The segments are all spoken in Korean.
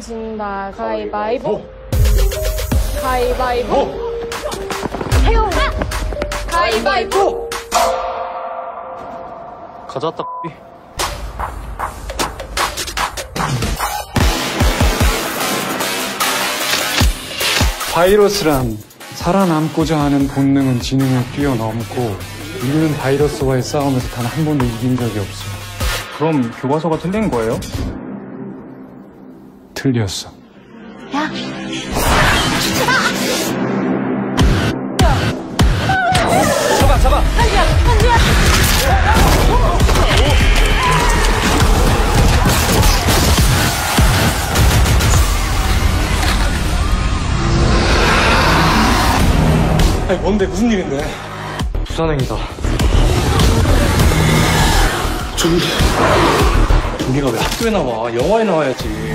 진다. 가위바위보. 가위바위보. 태용. 가위바위보. 가져왔다. 바이러스란 살아남고자 하는 본능은 지능을 뛰어넘고 인류는 바이러스와의 싸움에서 단 한 번도 이긴 적이 없어. 그럼 교과서가 틀린 거예요? 틀렸어. 아니 뭔데 무슨 일인데? 부산행이다. 저기 저기가 왜 학교에 나와? 영화에 나와야지.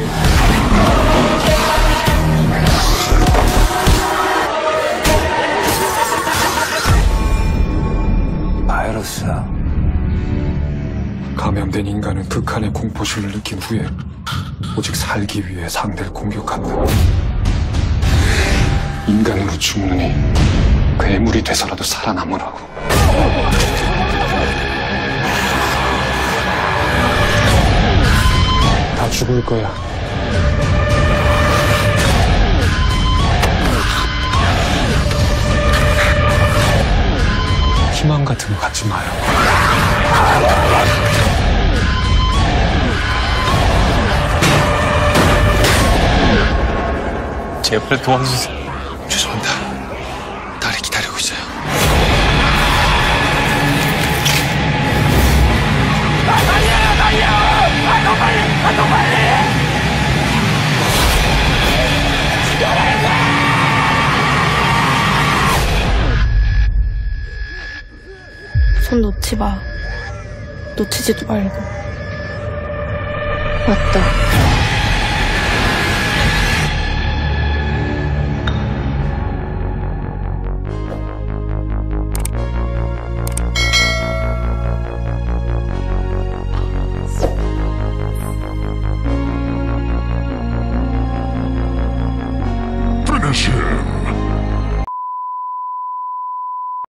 감염된 인간은 극한의 공포심을 느낀 후에 오직 살기 위해 상대를 공격한다. 인간으로 죽느니 괴물이 돼서라도 살아남으라고. 다 죽을 거야. 희망 같은 거 갖지 마요. 제발 도와주세요. 죄송합니다. 딸이 기다리고 있어요. 손 놓지 마. 놓치지도 말고. 맞다. Finish him!